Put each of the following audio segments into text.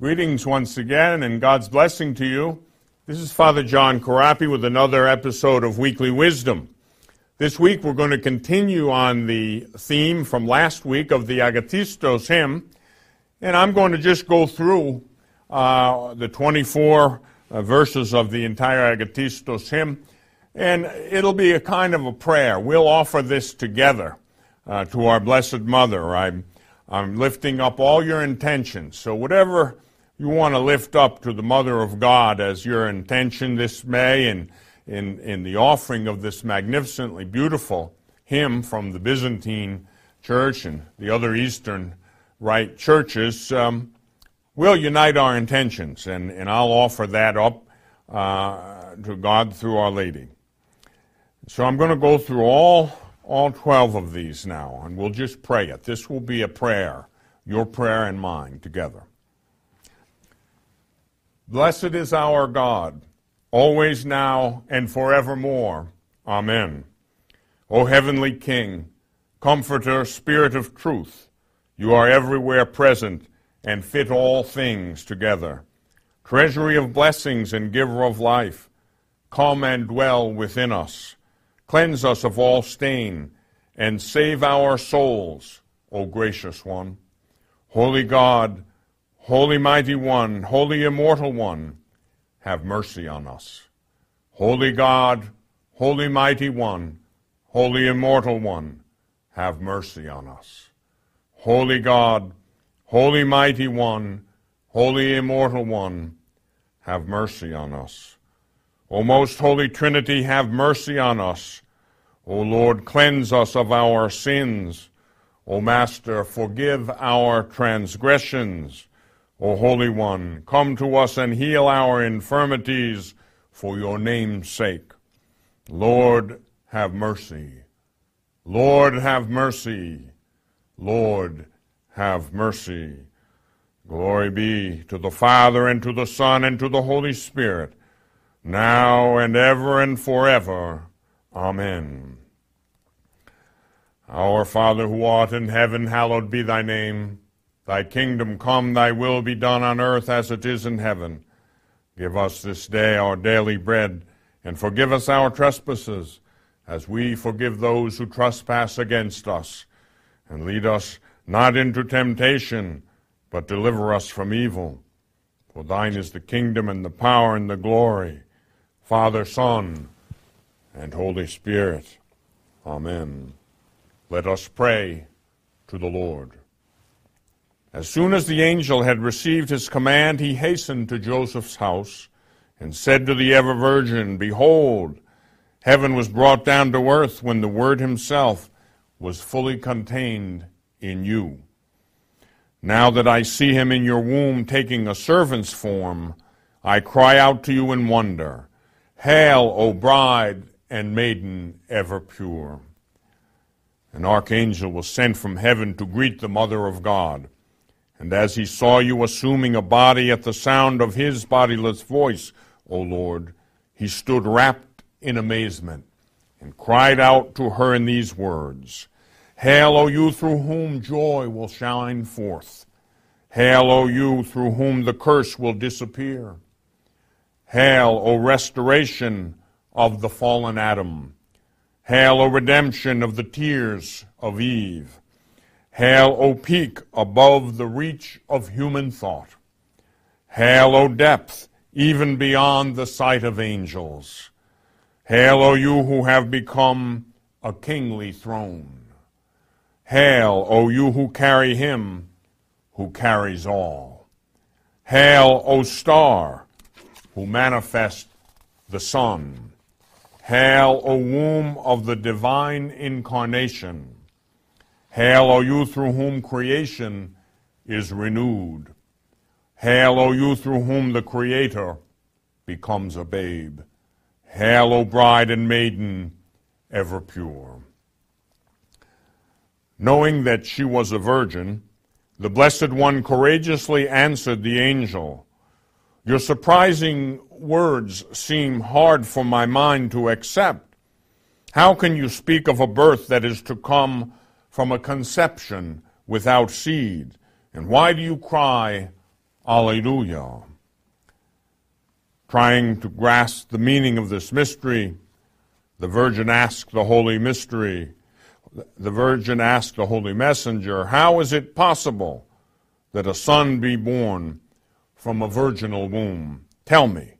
Greetings once again and God's blessing to you. This is Father John Corapi with another episode of Weekly Wisdom. This week we're going to continue on the theme from last week of the Akathistos hymn, and I'm going to just go through uh, the 24 uh, verses of the entire Akathistos hymn, and it'll be a kind of a prayer. We'll offer this together uh, to our Blessed Mother. I'm, I'm lifting up all your intentions. So, whatever you want to lift up to the Mother of God as your intention this May and in, in the offering of this magnificently beautiful hymn from the Byzantine Church and the other Eastern Rite churches, um, we'll unite our intentions, and, and I'll offer that up uh, to God through Our Lady. So I'm going to go through all, all 12 of these now, and we'll just pray it. This will be a prayer, your prayer and mine together. Blessed is our God, always now and forevermore. Amen. O heavenly King, Comforter, Spirit of truth, you are everywhere present and fit all things together. Treasury of blessings and giver of life, come and dwell within us. Cleanse us of all stain and save our souls, O gracious one. Holy God, Holy Mighty One, Holy Immortal One, have mercy on us. Holy God, Holy Mighty One, Holy Immortal One, have mercy on us. Holy God, Holy Mighty One, Holy Immortal One, have mercy on us. O most holy Trinity, have mercy on us. O Lord, cleanse us of our sins. O Master, forgive our transgressions. O Holy One, come to us and heal our infirmities for your name's sake. Lord, have mercy. Lord, have mercy. Lord, have mercy. Glory be to the Father, and to the Son, and to the Holy Spirit, now and ever and forever. Amen. Our Father who art in heaven, hallowed be thy name. Thy kingdom come, thy will be done on earth as it is in heaven. Give us this day our daily bread, and forgive us our trespasses, as we forgive those who trespass against us. And lead us not into temptation, but deliver us from evil. For thine is the kingdom, and the power, and the glory, Father, Son, and Holy Spirit. Amen. Let us pray to the Lord. As soon as the angel had received his command, he hastened to Joseph's house and said to the ever virgin, Behold, heaven was brought down to earth when the Word himself was fully contained in you. Now that I see him in your womb taking a servant's form, I cry out to you in wonder. Hail, O bride and maiden ever pure. An archangel was sent from heaven to greet the Mother of God. And as he saw you assuming a body at the sound of his bodiless voice, O Lord, he stood rapt in amazement and cried out to her in these words Hail, O you through whom joy will shine forth! Hail, O you through whom the curse will disappear! Hail, O restoration of the fallen Adam! Hail, O redemption of the tears of Eve! Hail, O peak above the reach of human thought. Hail, O depth, even beyond the sight of angels. Hail, O you who have become a kingly throne. Hail, O you who carry him who carries all. Hail, O star, who manifest the sun. Hail, O womb of the divine incarnation. Hail, O you through whom creation is renewed. Hail, O you through whom the Creator becomes a babe. Hail, O bride and maiden, ever pure. Knowing that she was a virgin, the Blessed One courageously answered the angel, Your surprising words seem hard for my mind to accept. How can you speak of a birth that is to come from a conception without seed? And why do you cry, Alleluia. Trying to grasp the meaning of this mystery, the Virgin asked the Holy Mystery, the Virgin asked the Holy Messenger, How is it possible that a son be born from a virginal womb? Tell me.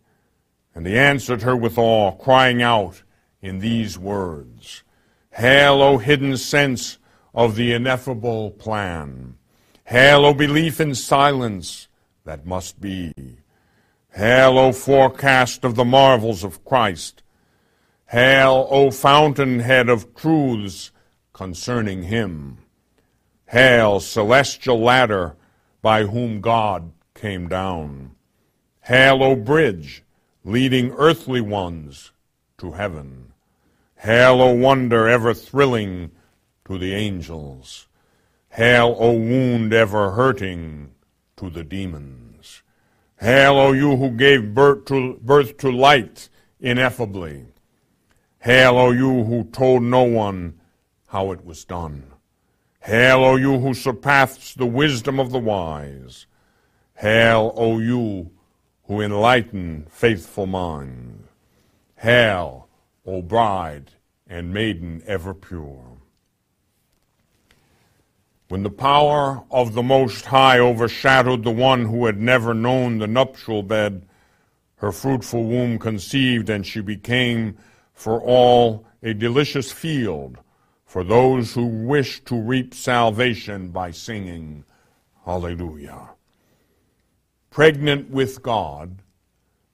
And he answered her with awe, crying out in these words Hail, O hidden sense of the ineffable plan! Hail, O belief in silence that must be! Hail, O forecast of the marvels of Christ! Hail, O fountainhead of truths concerning him! Hail, celestial ladder by whom God came down! Hail, O bridge leading earthly ones to heaven. Hail, O wonder ever thrilling to the angels. Hail, O wound ever hurting to the demons. Hail, O you who gave birth to, birth to light ineffably. Hail, O you who told no one how it was done. Hail, O you who surpassed the wisdom of the wise. Hail, O you who enlighten faithful minds. Hail, O bride and maiden ever pure. When the power of the Most High overshadowed the one who had never known the nuptial bed, her fruitful womb conceived, and she became for all a delicious field for those who wish to reap salvation by singing Hallelujah. Pregnant with God,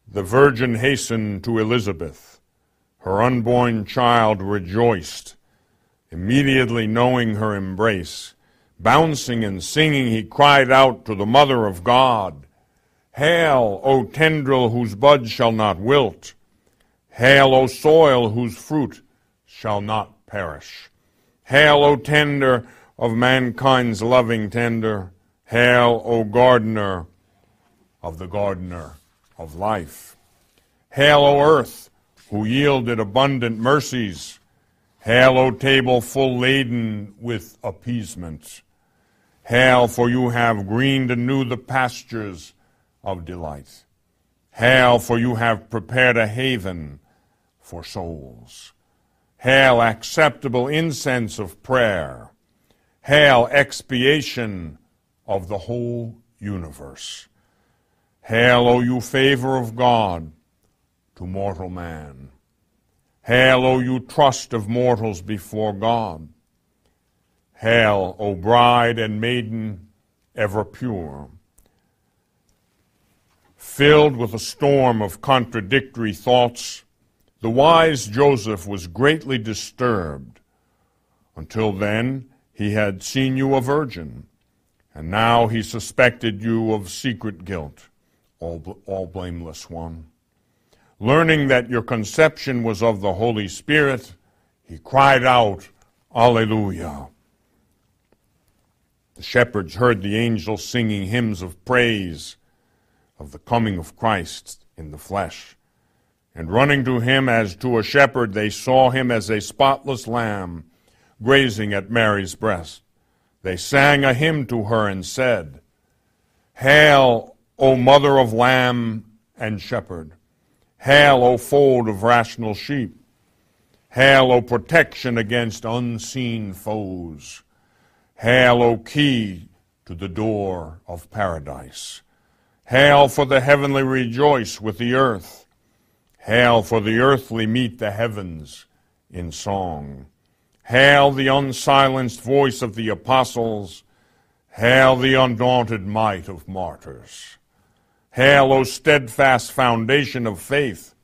the Virgin hastened to Elizabeth. Her unborn child rejoiced, immediately knowing her embrace. Bouncing and singing, he cried out to the Mother of God, Hail, O tendril whose bud shall not wilt! Hail, O soil whose fruit shall not perish! Hail, O tender of mankind's loving tender! Hail, O gardener of the gardener of life. Hail, O earth, who yielded abundant mercies. Hail, O table full laden with appeasement. Hail, for you have greened anew the pastures of delight. Hail, for you have prepared a haven for souls. Hail, acceptable incense of prayer. Hail, expiation of the whole universe. Hail, O you favor of God to mortal man. Hail, O you trust of mortals before God. Hail, O bride and maiden ever pure. Filled with a storm of contradictory thoughts, the wise Joseph was greatly disturbed. Until then, he had seen you a virgin, and now he suspected you of secret guilt all, all blameless one. Learning that your conception was of the Holy Spirit, he cried out, Alleluia. The shepherds heard the angels singing hymns of praise of the coming of Christ in the flesh. And running to him as to a shepherd, they saw him as a spotless lamb grazing at Mary's breast. They sang a hymn to her and said, Hail, O mother of lamb and shepherd. Hail, O fold of rational sheep. Hail, O protection against unseen foes. Hail, O key to the door of paradise. Hail, for the heavenly rejoice with the earth. Hail, for the earthly meet the heavens in song. Hail, the unsilenced voice of the apostles. Hail, the undaunted might of martyrs. Hail, O steadfast foundation of faith.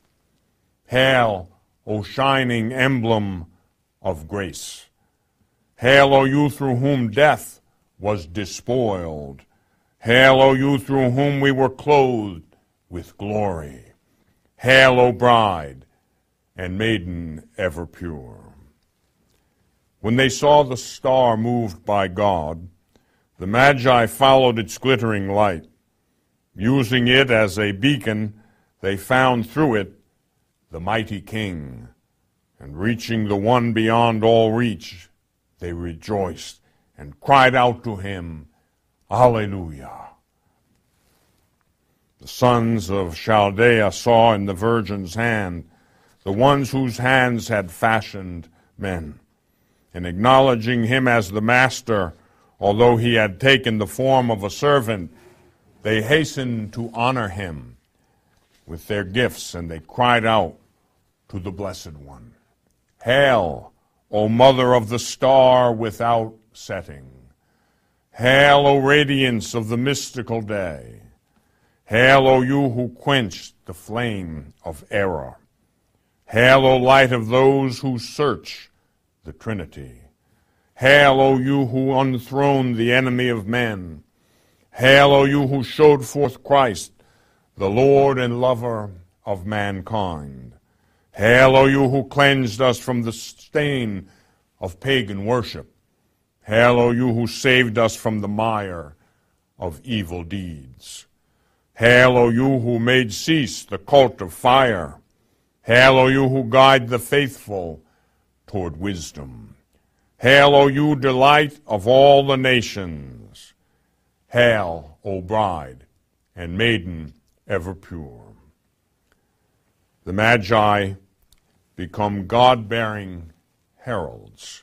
Hail, O shining emblem of grace. Hail, O you through whom death was despoiled. Hail, O you through whom we were clothed with glory. Hail, O bride and maiden ever pure. When they saw the star moved by God, the Magi followed its glittering light. Using it as a beacon, they found through it the mighty king. And reaching the one beyond all reach, they rejoiced and cried out to him, Alleluia. the sons of Chaldea saw in the virgin's hand the ones whose hands had fashioned men. And acknowledging him as the master, although he had taken the form of a servant, they hastened to honor him with their gifts, and they cried out to the Blessed One Hail, O Mother of the star without setting! Hail, O radiance of the mystical day! Hail, O you who quenched the flame of error. Hail, O light of those who search the Trinity. Hail, O you who unthroned the enemy of men. Hail, O you who showed forth Christ, the Lord and lover of mankind. Hail, O you who cleansed us from the stain of pagan worship. Hail, O you who saved us from the mire of evil deeds. Hail, O you who made cease the cult of fire. Hail, O you who guide the faithful toward wisdom. Hail, O you delight of all the nations. Hail, O bride and maiden ever pure. The Magi become God bearing heralds.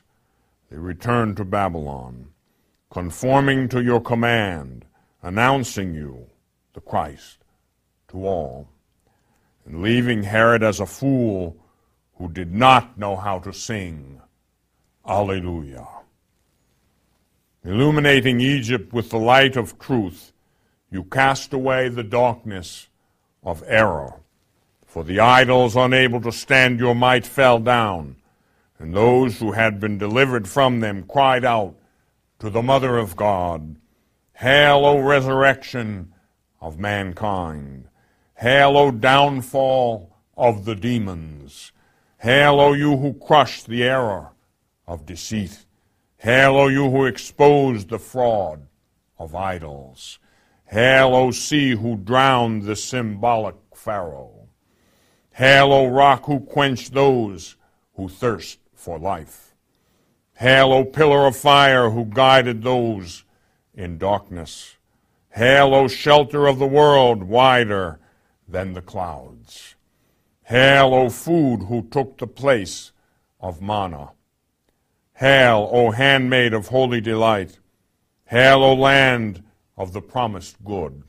They return to Babylon, conforming to your command, announcing you the Christ to all, and leaving Herod as a fool who did not know how to sing Alleluia. Illuminating Egypt with the light of truth, you cast away the darkness of error. For the idols unable to stand your might fell down, and those who had been delivered from them cried out to the Mother of God, Hail, O resurrection of mankind. Hail, O downfall of the demons. Hail, O you who crushed the error of deceit. Hail, O you who exposed the fraud of idols. Hail, O sea who drowned the symbolic Pharaoh. Hail, O rock who quenched those who thirst for life. Hail, O pillar of fire who guided those in darkness. Hail, O shelter of the world, wider than the clouds. Hail, O food who took the place of manna. Hail, O handmaid of holy delight. Hail, O land of the promised good.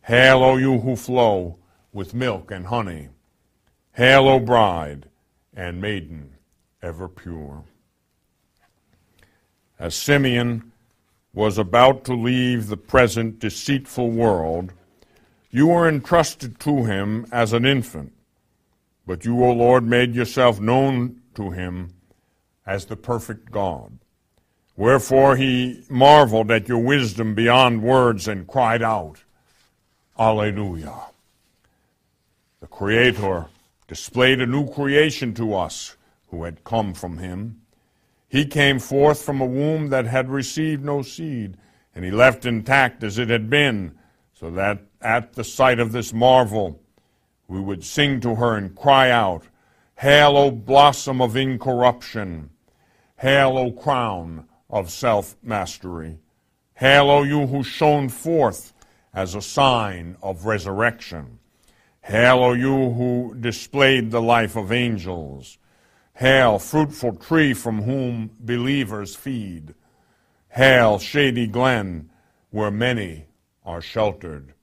Hail, O you who flow with milk and honey. Hail, O bride and maiden ever pure. As Simeon was about to leave the present deceitful world, you were entrusted to him as an infant. But you, O Lord, made yourself known to him as the perfect God. Wherefore he marveled at your wisdom beyond words and cried out, Alleluia. The Creator displayed a new creation to us who had come from him he came forth from a womb that had received no seed, and he left intact as it had been, so that at the sight of this marvel we would sing to her and cry out, Hail, O blossom of incorruption! Hail, O crown of self mastery! Hail, O you who shone forth as a sign of resurrection! Hail, O you who displayed the life of angels! Hail, fruitful tree from whom believers feed. Hail, shady glen where many are sheltered.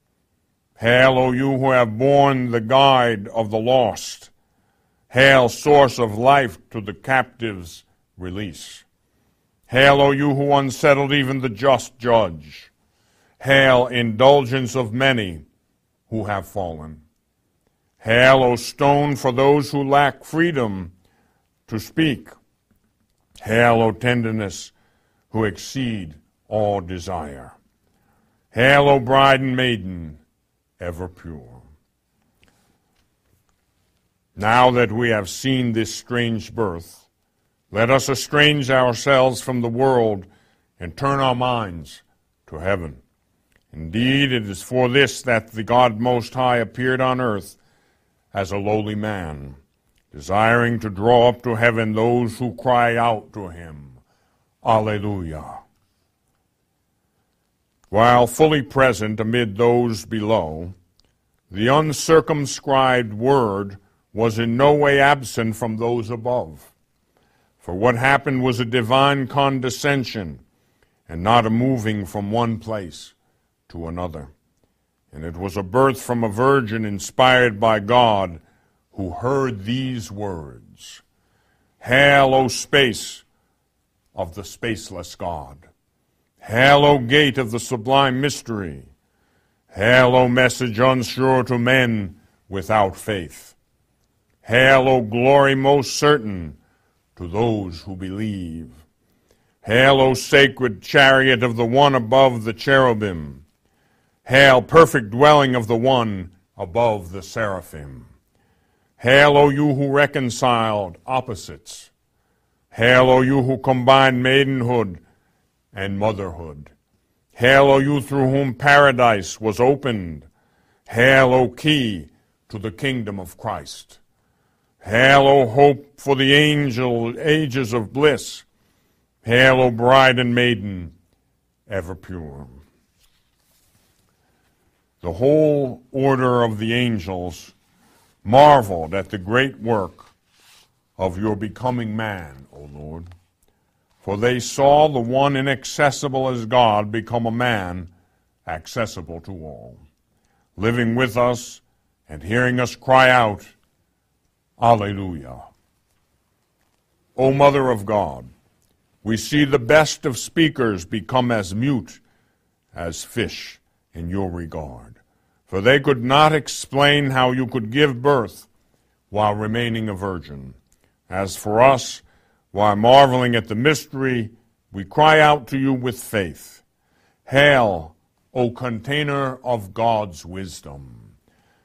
Hail, O you who have borne the guide of the lost. Hail, source of life to the captives' release. Hail, O you who unsettled even the just judge. Hail, indulgence of many who have fallen. Hail, O stone for those who lack freedom to speak. Hail, O tenderness, who exceed all desire. Hail, O bride and maiden, ever pure. Now that we have seen this strange birth, let us estrange ourselves from the world and turn our minds to heaven. Indeed, it is for this that the God Most High appeared on earth as a lowly man desiring to draw up to heaven those who cry out to him, Alleluia. While fully present amid those below, the uncircumscribed word was in no way absent from those above. For what happened was a divine condescension and not a moving from one place to another. And it was a birth from a virgin inspired by God who heard these words Hail, O space of the spaceless God! Hail, O gate of the sublime mystery! Hail, O message unsure to men without faith! Hail, O glory most certain to those who believe! Hail, O sacred chariot of the one above the cherubim! Hail, perfect dwelling of the one above the seraphim! Hail, O you who reconciled opposites! Hail, O you who combined maidenhood and motherhood! Hail, O you through whom paradise was opened! Hail, O key to the kingdom of Christ! Hail, O hope for the angel ages of bliss! Hail, O bride and maiden, ever pure! The whole order of the angels marveled at the great work of your becoming man, O Lord. For they saw the one inaccessible as God become a man accessible to all, living with us and hearing us cry out, Alleluia. O Mother of God, we see the best of speakers become as mute as fish in your regard for they could not explain how you could give birth while remaining a virgin. As for us, while marveling at the mystery, we cry out to you with faith. Hail, O container of God's wisdom.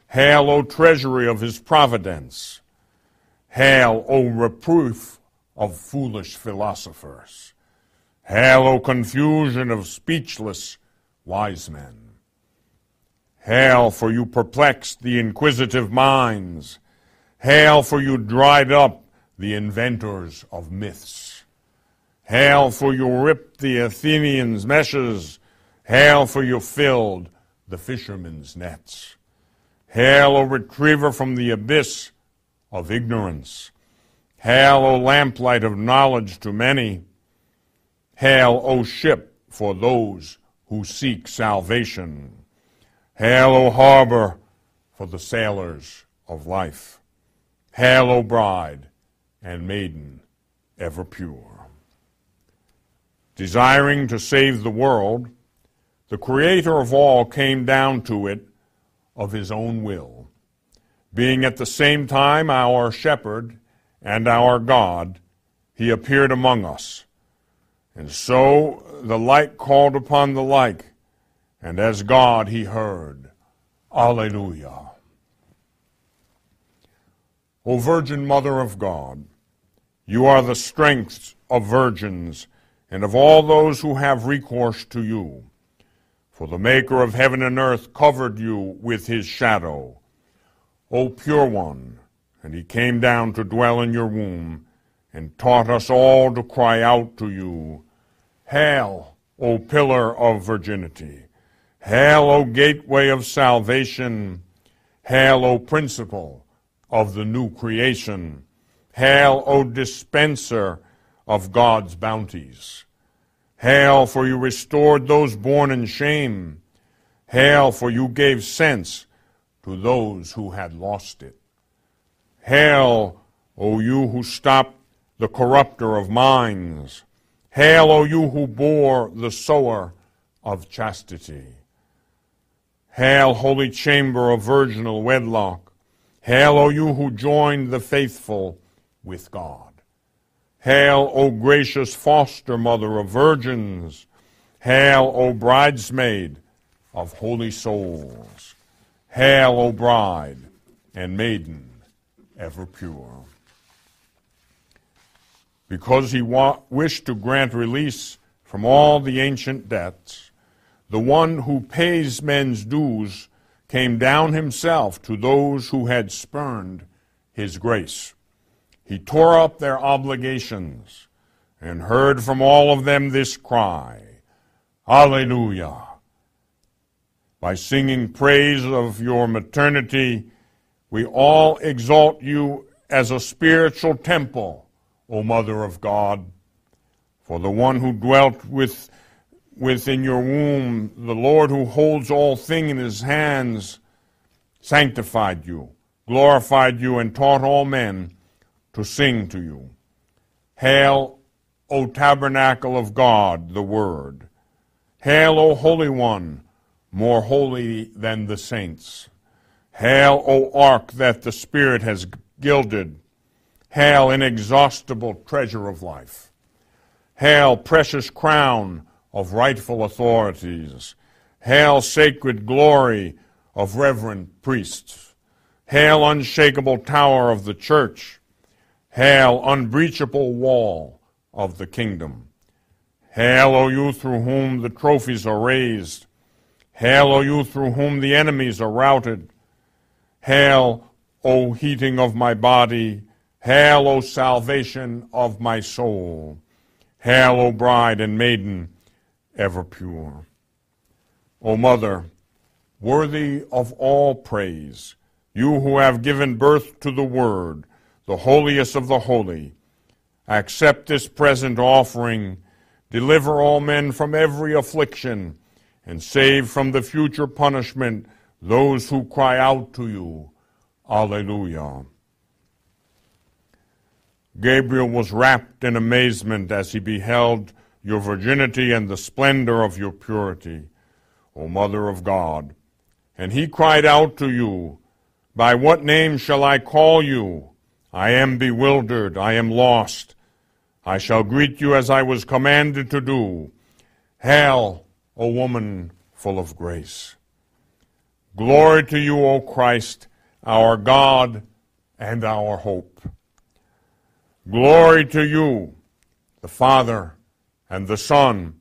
Hail, O treasury of his providence. Hail, O reproof of foolish philosophers. Hail, O confusion of speechless wise men. Hail, for you perplexed the inquisitive minds. Hail, for you dried up the inventors of myths. Hail, for you ripped the Athenians' meshes. Hail, for you filled the fishermen's nets. Hail, O retriever from the abyss of ignorance. Hail, O lamplight of knowledge to many. Hail, O ship for those who seek salvation. Hail, O harbor for the sailors of life. Hail, O bride and maiden ever pure. Desiring to save the world, the Creator of all came down to it of his own will. Being at the same time our shepherd and our God, he appeared among us. And so the like called upon the like and as God he heard. Alleluia. O Virgin Mother of God, you are the strength of virgins and of all those who have recourse to you. For the Maker of heaven and earth covered you with his shadow. O pure one, and he came down to dwell in your womb, and taught us all to cry out to you, Hail, O pillar of virginity! Hail, O gateway of salvation. Hail, O principle of the new creation. Hail, O dispenser of God's bounties. Hail, for you restored those born in shame. Hail, for you gave sense to those who had lost it. Hail, O you who stopped the corrupter of minds. Hail, O you who bore the sower of chastity. Hail, holy chamber of virginal wedlock. Hail, O you who joined the faithful with God. Hail, O gracious foster mother of virgins. Hail, O bridesmaid of holy souls. Hail, O bride and maiden ever pure. Because he wa- wished to grant release from all the ancient debts, the one who pays men's dues, came down himself to those who had spurned his grace. He tore up their obligations and heard from all of them this cry Alleluia! by singing praise of your maternity, we all exalt you as a spiritual temple, O Mother of God. For the one who dwelt with, within your womb, the Lord who holds all things in his hands, sanctified you, glorified you, and taught all men to sing to you. Hail, O tabernacle of God, the Word. Hail, O Holy One, more holy than the saints. Hail, O ark that the Spirit has gilded. Hail, inexhaustible treasure of life. Hail, precious crown of rightful authorities. Hail, sacred glory of reverend priests. Hail, unshakable tower of the church. Hail, unbreachable wall of the kingdom. Hail, O you through whom the trophies are raised. Hail, O you through whom the enemies are routed. Hail, O heating of my body. Hail, O salvation of my soul. Hail, O bride and maiden, ever pure. O mother, worthy of all praise, you who have given birth to the Word, the holiest of the holy, accept this present offering, deliver all men from every affliction, and save from the future punishment those who cry out to you. Alleluia. Gabriel was rapt in amazement as he beheld your virginity and the splendor of your purity, O Mother of God. And he cried out to you, By what name shall I call you? I am bewildered, I am lost. I shall greet you as I was commanded to do. Hail, O woman full of grace. Glory to you, O Christ, our God and our hope. Glory to you, the Father and the Son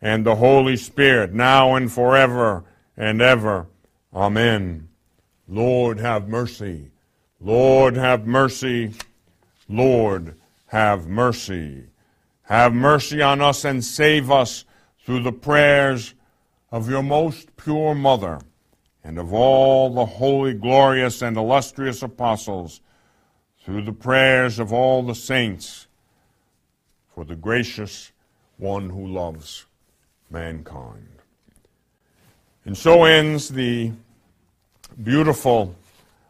and the Holy Spirit, now and forever and ever. Amen. Lord, have mercy. Lord, have mercy. Lord, have mercy. Have mercy on us and save us through the prayers of your most pure mother and of all the holy, glorious, and illustrious apostles through the prayers of all the saints for the gracious one who loves mankind. And so ends the beautiful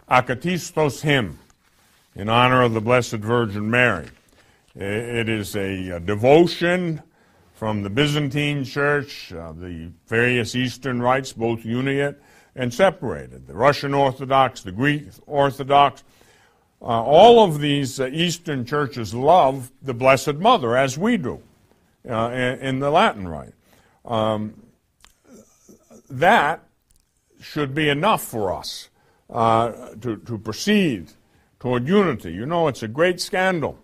Akathistos hymn in honor of the Blessed Virgin Mary. It is a, devotion from the Byzantine Church, uh, the various Eastern rites, both Uniate and separated. The Russian Orthodox, the Greek Orthodox, uh, all of these uh, Eastern churches love the Blessed Mother, as we do uh, in, the Latin Rite. Um, that should be enough for us uh, to, to proceed toward unity. You know, it's a great scandal,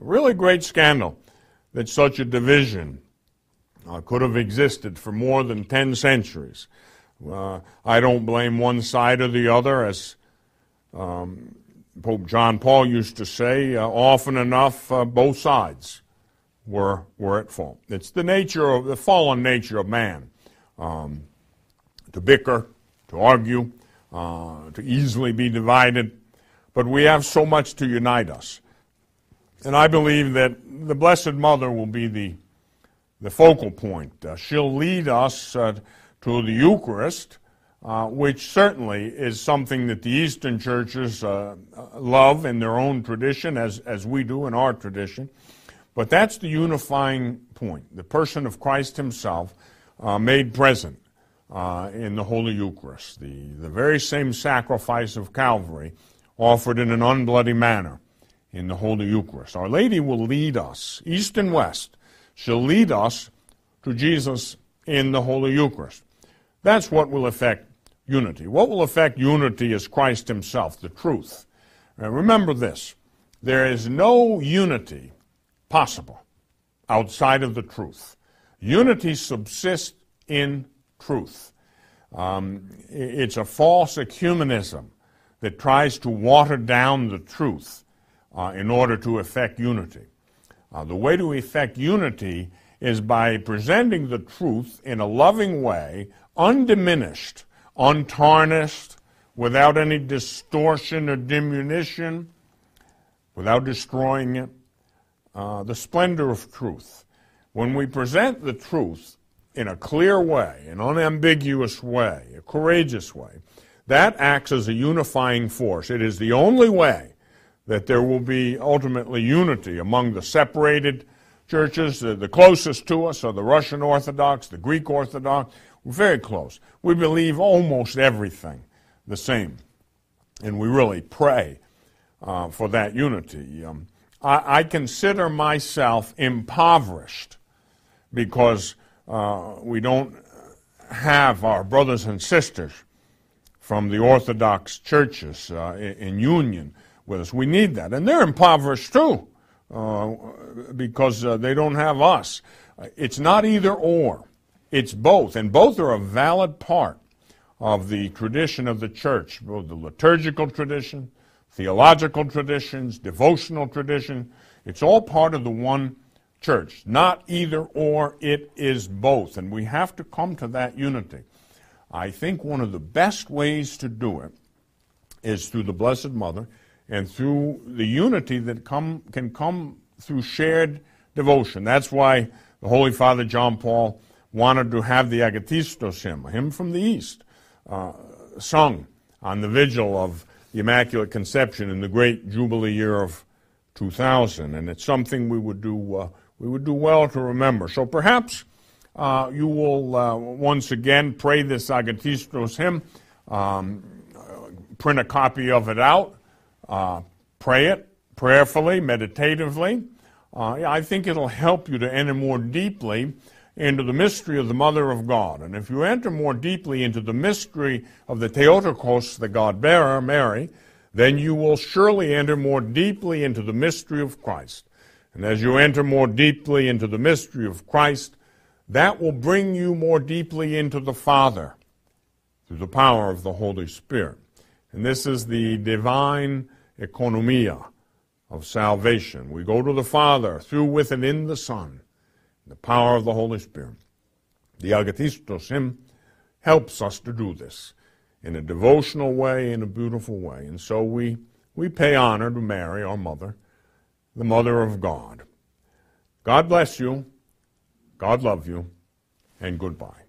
a really great scandal, that such a division uh, could have existed for more than 10 centuries. Uh, I don't blame one side or the other, as um, Pope John Paul used to say, uh, often enough, uh, both sides were, were at fault. It's the nature of the fallen nature of man um, to bicker, to argue, uh, to easily be divided. But we have so much to unite us. And I believe that the Blessed Mother will be the, the focal point. Uh, she'll lead us uh, to the Eucharist uh, which certainly is something that the Eastern churches uh, love in their own tradition, as, as we do in our tradition. But that's the unifying point the person of Christ Himself uh, made present uh, in the Holy Eucharist, the, the very same sacrifice of Calvary offered in an unbloody manner in the Holy Eucharist. Our Lady will lead us, east and west. She'll lead us to Jesus in the Holy Eucharist. That's what will affect unity. What will affect unity is Christ Himself, the truth. Now remember this there is no unity possible outside of the truth. Unity subsists in truth. Um, it's a false ecumenism that tries to water down the truth uh, in order to effect unity. Uh, the way to effect unity is by presenting the truth in a loving way, undiminished, untarnished, without any distortion or diminution, without destroying it. Uh, the splendor of truth. When we present the truth in a clear way, an unambiguous way, a courageous way, that acts as a unifying force. It is the only way that there will be ultimately unity among the separated churches. The, the closest to us are the Russian Orthodox, the Greek Orthodox. We're very close. We believe almost everything the same. And we really pray uh, for that unity. Um, I, I, consider myself impoverished because uh, we don't have our brothers and sisters from the Orthodox churches uh, in, in, union with us. We need that. And they're impoverished too uh, because uh, they don't have us. It's not either or, it's both. And both are a valid part of the tradition of the church, both the liturgical tradition, theological traditions, devotional tradition. It's all part of the one church. Not either or, it is both. And we have to come to that unity. I think one of the best ways to do it is through the Blessed Mother and through the unity that come, can come through shared devotion. That's why the Holy Father John Paul wanted to have the Akathistos hymn, a hymn from the East, uh, sung on the vigil of the Immaculate Conception in the great Jubilee year of 2000. And it's something we would do, uh, we would do well to remember. So perhaps uh, you will uh, once again pray this Akathistos hymn, um, print a copy of it out, uh, pray it prayerfully, meditatively. Uh, I think it'll help you to enter more deeply into the mystery of the Mother of God. And if you enter more deeply into the mystery of the Theotokos, the God bearer, Mary, then you will surely enter more deeply into the mystery of Christ. And as you enter more deeply into the mystery of Christ, that will bring you more deeply into the Father through the power of the Holy Spirit. And this is the divine economia of salvation. We go to the Father through, with, and in the Son, the power of the Holy Spirit. The Akathistos hymn helps us to do this in a devotional way, in a beautiful way. And so we, we pay honor to Mary, our mother, the Mother of God. God bless you. God love you, and goodbye.